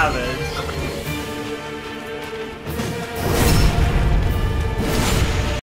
savage.